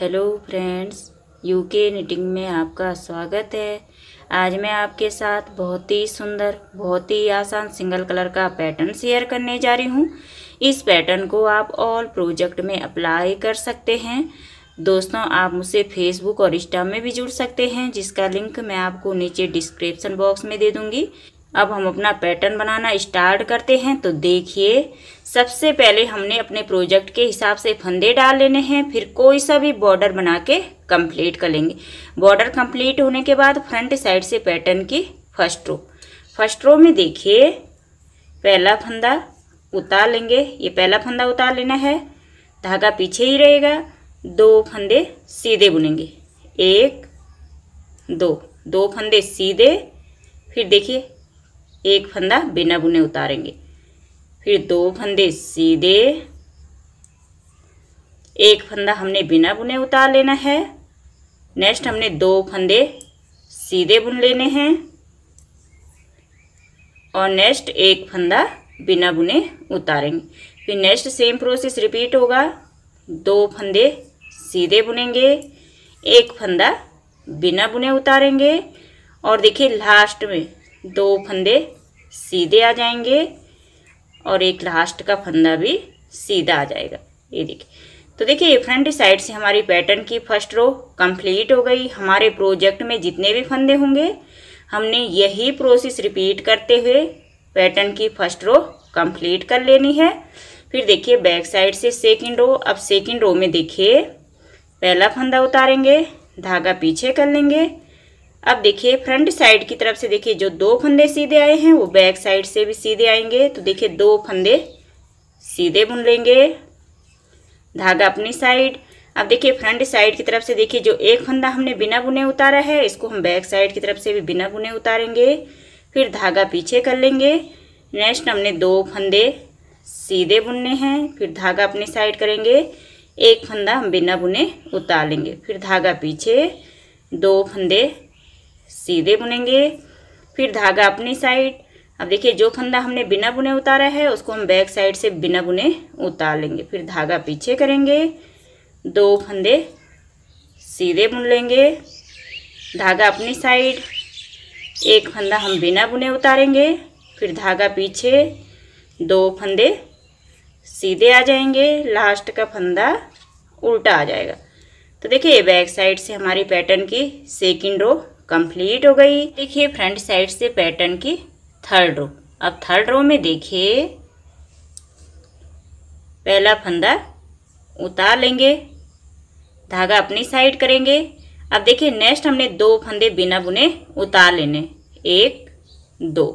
Hello friends UK knitting में आपका स्वागत है। आज मैं आपके साथ बहुत ही सुंदर, बहुत ही आसान सिंगल कलर का पैटर्न शेयर करने जा रही हूँ। इस पैटर्न को आप ऑल प्रोजेक्ट में अप्लाई कर सकते हैं। दोस्तों, आप मुझसे फेसबुक और इंस्टा में भी जुड़ सकते हैं, जिसका लिंक मैं आपको नीचे डिस्क्रिप्शन बॉक्स में दे दूँगी। अब हम अपना पैटर्न बनाना स्टार्ट करते हैं तो देखिए, सबसे पहले हमने अपने प्रोजेक्ट के हिसाब से फंदे डाल लेने हैं, फिर कोई सा भी बॉर्डर बना के कंप्लीट कर लेंगे। बॉर्डर कंप्लीट होने के बाद फ्रंट साइड से पैटर्न की फ़र्स्ट रो फ़र्स्ट रो में देखिए, पहला फंदा उतार लेंगे, ये पहला फंदा उतार लेना है, धागा पीछे ही रहेगा, दो फंदे सीधे बुनेंगे। एक, दो दो फंदे सीधे, फिर देखिए एक फंदा बिना बुने उतारेंगे। फिर दो फंदे सीधे। एक फंदा हमने बिना बुने उतार लेना है। नेक्स्ट हमने दो फंदे सीधे बुन लेने हैं। और नेक्स्ट एक फंदा बिना बुने उतारेंगे। फिर नेक्स्ट सेम प्रोसेस रिपीट होगा। दो फंदे सीधे बुनेंगे। एक फंदा बिना बुने उतारेंगे। और देखिए लास्ट में दो फंदे सीधे आ जाएँगे और एक लास्ट का फंदा भी सीधा आ जाएगा। ये देखिए। तो देखिए फ्रंट साइड से हमारी पैटर्न की फ़र्स्ट रो कंप्लीट हो गई। हमारे प्रोजेक्ट में जितने भी फंदे होंगे, हमने यही प्रोसेस रिपीट करते हुए पैटर्न की फ़र्स्ट रो कंप्लीट कर लेनी है। फिर देखिए बैक साइड से सेकंड रो अब सेकंड रो में देखिए, पहला फंदा उतारेंगे, धागा पीछे कर लेंगे। अब देखिए फ्रंट साइड की तरफ़ से देखिए, जो दो फंदे सीधे आए हैं, वो बैक साइड से भी सीधे आएँगे। तो देखिए, दो फंदे सीधे बुन लेंगे। धागा अपनी साइड अब देखिए फ्रंट साइड की तरफ़ से देखिए, जो एक फंदा हमने बिना बुने उतारा है, इसको हम बैक साइड की तरफ़ से भी बिना बुने उतारेंगे। फिर धागा पीछे कर लेंगे। नेक्स्ट हमने दो फंदे सीधे बुनने हैं, फिर धागा अपनी साइड करेंगे। एक फंदा हम बिना बुने उतार लेंगे। फिर धागा पीछे, दो फंदे सीधे बुनेंगे, फिर धागा अपनी साइड अब देखिए, जो फंदा हमने बिना बुने उतारा है, उसको हम बैक साइड से बिना बुने उतार लेंगे फिर धागा पीछे करेंगे, दो फंदे सीधे बुन लेंगे, धागा अपनी साइड एक फंदा हम बिना बुने उतारेंगे, फिर धागा पीछे, दो फंदे सीधे आ जाएँगे लास्ट का फंदा उल्टा आ जाएगा। तो देखिए बैक साइड से हमारी पैटर्न की सेकंड रो कंप्लीट हो गई। देखिए फ्रंट साइड से पैटर्न की थर्ड रो अब थर्ड रो में देखिए, पहला फंदा उतार लेंगे, धागा अपनी साइड करेंगे। अब देखिए नेक्स्ट हमने दो फंदे बिना बुने उतार लेने, एक, दो।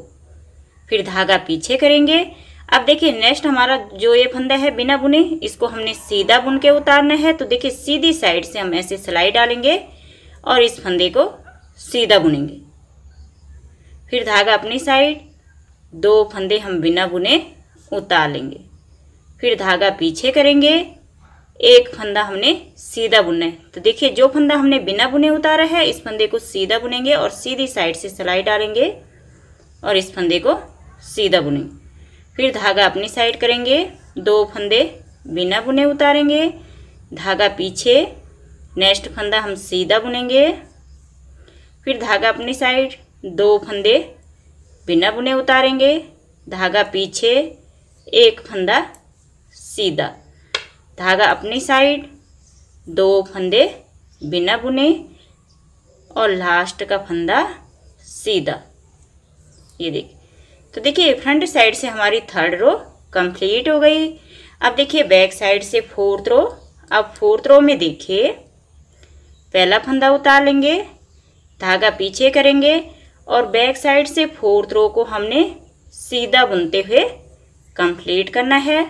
फिर धागा पीछे करेंगे। अब देखिए नेक्स्ट हमारा जो ये फंदा है बिना बुने, इसको हमने सीधा बुन के उतारना है। तो देखिए सीधी साइड से हम ऐसे सिलाई डालेंगे और इस फंदे को सीधा बुनेंगे। फिर धागा अपनी साइड, दो फंदे हम बिना बुने उतार लेंगे। फिर धागा पीछे करेंगे, एक फंदा हमने सीधा बुनना है। तो देखिए, जो फंदा हमने बिना बुने उतारा है, इस फंदे को सीधा बुनेंगे और सीधी साइड से सिलाई डालेंगे और इस फंदे को सीधा बुनेंगे। फिर धागा अपनी साइड करेंगे, दो फंदे बिना बुने उतारेंगे। धागा पीछे, नेक्स्ट फंदा हम सीधा बुनेंगे। फिर धागा अपनी साइड, दो फंदे बिना बुने उतारेंगे, धागा पीछे, एक फंदा सीधा। धागा अपनी साइड, दो फंदे बिना बुने और लास्ट का फंदा सीधा। ये देखिए तो देखिए फ्रंट साइड से हमारी थर्ड रो कंप्लीट हो गई। अब देखिए बैक साइड से फोर्थ रो। अब फोर्थ रो में देखिए, पहला फंदा उतार लेंगे धागा पीछे करेंगे और बैक साइड से फोर्थ रो को हमने सीधा बुनते हुए कंप्लीट करना है।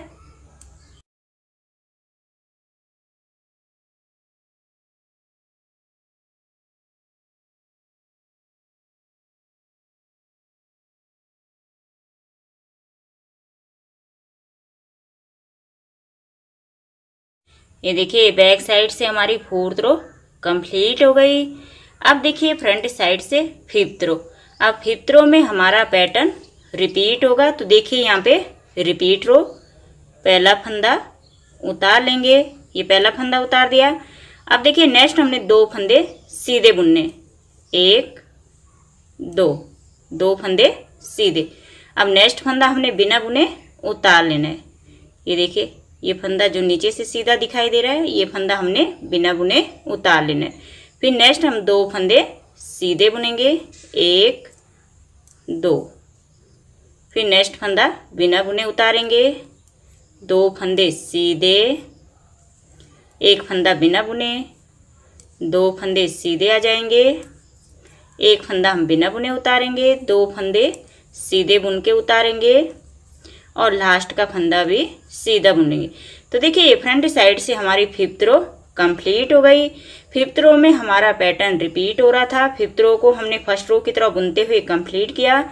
ये देखिए, बैक साइड से हमारी फोर्थ रो कंप्लीट हो गई। अब देखिए फ्रंट साइड से फिफ्थ रो अब फिफ्थ रो में हमारा पैटर्न रिपीट होगा तो देखिए यहाँ पे रिपीट रो पहला फंदा उतार लेंगे, ये पहला फंदा उतार दिया। अब देखिए नेक्स्ट हमने दो फंदे सीधे बुनने, एक, दो दो फंदे सीधे। अब नेक्स्ट फंदा हमने बिना बुने उतार लेना है। ये देखिए, ये फंदा जो नीचे से सीधा दिखाई दे रहा है, ये फंदा हमने बिना बुने उतार लेना है। फिर नेक्स्ट हम दो फंदे सीधे बुनेंगे। एक, दो। फिर नेक्स्ट फंदा बिना बुने उतारेंगे। दो फंदे सीधे। एक फंदा बिना बुने। दो फंदे सीधे आ जाएँगे। एक फंदा हम बिना बुने उतारेंगे। दो फंदे सीधे बुन के उतारेंगे। और लास्ट का फंदा भी सीधा बुनेंगे। तो देखिए फ्रंट साइड से हमारी फिफ्थ रो कंप्लीट हो गई। फिफ्थ रो में हमारा पैटर्न रिपीट हो रहा था। फिफ्थ रो को हमने फ़र्स्ट रो की तरह बुनते हुए कंप्लीट किया।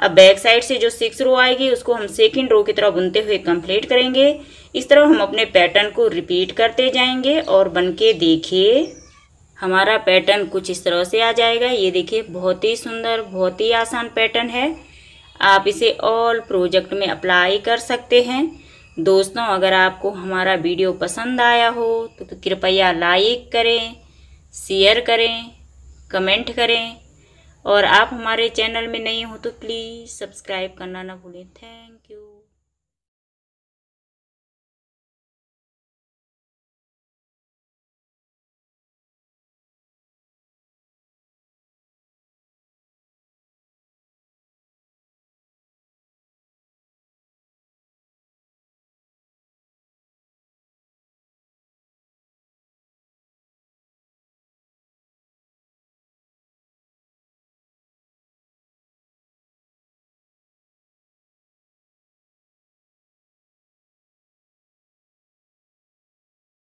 अब बैक साइड से जो सिक्स रो आएगी, उसको हम सेकेंड रो की तरह बुनते हुए कंप्लीट करेंगे। इस तरह हम अपने पैटर्न को रिपीट करते जाएँगे और बन के देखिए, हमारा पैटर्न कुछ इस तरह से आ जाएगा। ये देखिए, बहुत ही सुंदर, बहुत ही आसान पैटर्न है। आप इसे ऑल प्रोजेक्ट में अप्लाई कर सकते हैं। दोस्तों अगर आपको हमारा वीडियो पसंद आया हो तो, तो कृपया लाइक करें शेयर करें कमेंट करें। और आप हमारे चैनल में नहीं हो तो प्लीज़ सब्सक्राइब करना ना भूलें। Thank you